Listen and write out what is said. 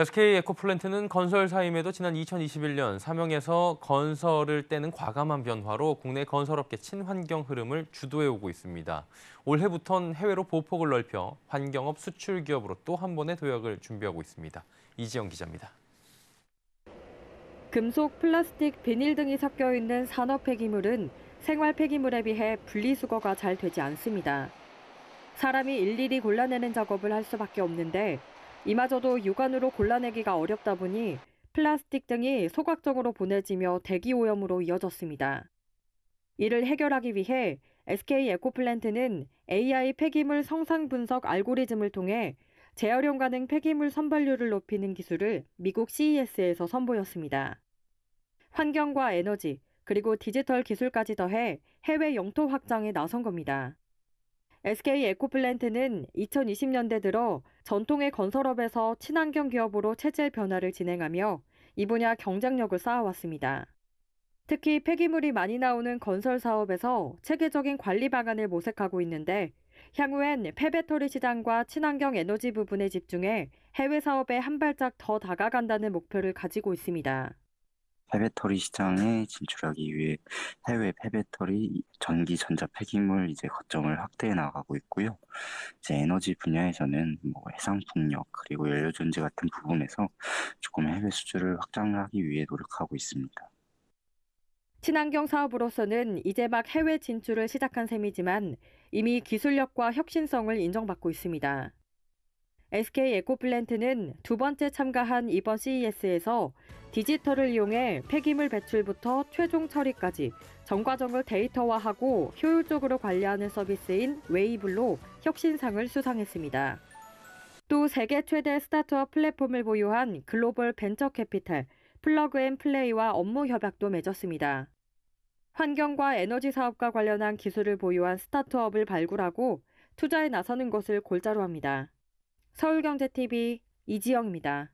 SK 에코플랜트는 건설사임에도 지난 2021년 사명에서 건설을 떼는 과감한 변화로 국내 건설업계 친환경 흐름을 주도해오고 있습니다. 올해부턴 해외로 보폭을 넓혀 환경업 수출 기업으로 또 한 번의 도약을 준비하고 있습니다. 이지영 기자입니다. 금속, 플라스틱, 비닐 등이 섞여 있는 산업 폐기물은 생활 폐기물에 비해 분리수거가 잘 되지 않습니다. 사람이 일일이 골라내는 작업을 할 수밖에 없는데 이마저도 육안으로 골라내기가 어렵다 보니 플라스틱 등이 소각적으로 보내지며 대기 오염으로 이어졌습니다. 이를 해결하기 위해 SK 에코플랜트는 AI 폐기물 성상 분석 알고리즘을 통해 재활용 가능 폐기물 선발률을 높이는 기술을 미국 CES에서 선보였습니다. 환경과 에너지, 그리고 디지털 기술까지 더해 해외 영토 확장에 나선 겁니다. SK 에코플랜트는 2020년대 들어 전통의 건설업에서 친환경 기업으로 체질 변화를 진행하며 이 분야 경쟁력을 쌓아왔습니다. 특히 폐기물이 많이 나오는 건설 사업에서 체계적인 관리 방안을 모색하고 있는데 향후엔 폐배터리 시장과 친환경 에너지 부분에 집중해 해외 사업에 한 발짝 더 다가간다는 목표를 가지고 있습니다. 폐배터리 시장에 진출하기 위해 해외 폐배터리, 전기 전자 폐기물 이제 거점을 확대해 나가고 있고요. 이제 에너지 분야에서는 뭐 해상 풍력 그리고 연료 전지 같은 부분에서 조금 해외 수주를 확장하기 위해 노력하고 있습니다. 친환경 사업으로서는 이제 막 해외 진출을 시작한 셈이지만 이미 기술력과 혁신성을 인정받고 있습니다. SK 에코플랜트는 두 번째 참가한 이번 CES에서 디지털을 이용해 폐기물 배출부터 최종 처리까지 전 과정을 데이터화하고 효율적으로 관리하는 서비스인 웨이블로 혁신상을 수상했습니다. 또 세계 최대 스타트업 플랫폼을 보유한 글로벌 벤처 캐피탈 플러그앤플레이와 업무 협약도 맺었습니다. 환경과 에너지 사업과 관련한 기술을 보유한 스타트업을 발굴하고 투자에 나서는 것을 골자로 합니다. 서울경제TV 이지영입니다.